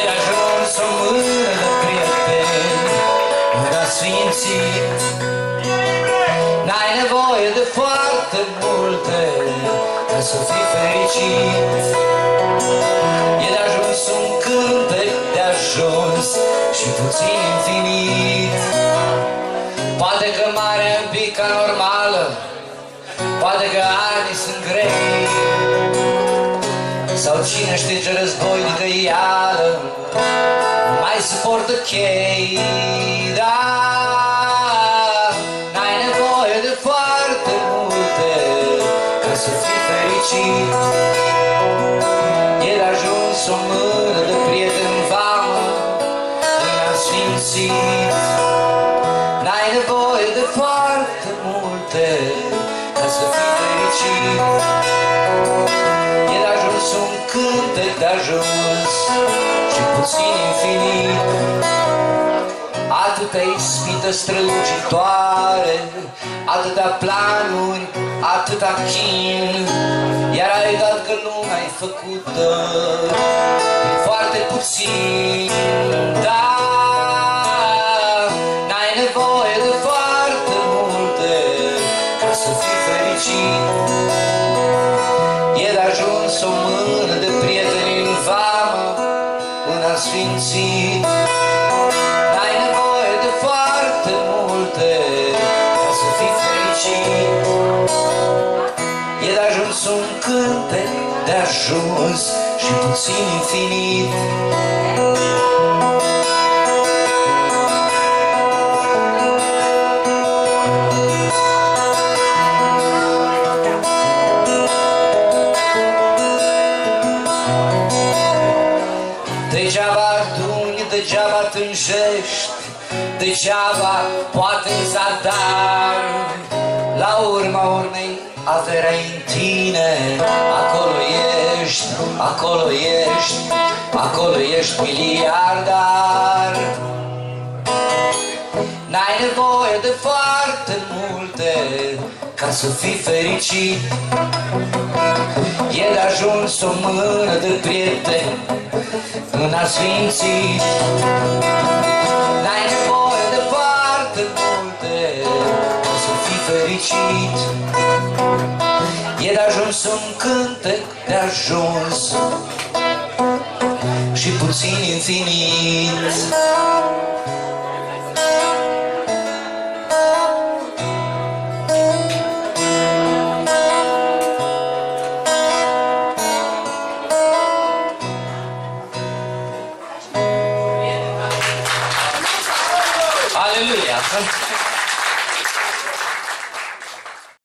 El ajuns să mână de prieteni Dar sfinții N-ai nevoie de foarte multe Ca să fii fericit. El ajuns un cântec de ajuns Și puțin infinit. Poate că mare pica normală Poate că anii sunt grei. Sau cine știe ce războinică ială Nu mai suportă chei. Dar n-ai nevoie de foarte multe Ca să fii fericit. E de ajuns o mână de prieten vamă În asfințit N-ai nevoie de foarte multe Ca să fii fericit de ajuns Și puțin infinit. Atâta ispită strălucitoare Atâtea planuri, atâta chin Iar ai dat că lumea ai făcută Din foarte puțin Dar În asfințit N-ai nevoie de foarte multe Ca să fii fericit. E de ajuns un cântec de ajuns Și puțin infinit degeaba tânjești Degeaba poate în zadar La urma urmei averea în tine Acolo ești, acolo ești Acolo ești miliardar. N-ai nevoie de foarte multe Ca să fii fericit. E de ajuns o mână de prieteni În asfințit N-ai nevoie de foarte multe Ca să fii fericit. E de ajuns un cântec de ajuns Și puțin infinit Johnson.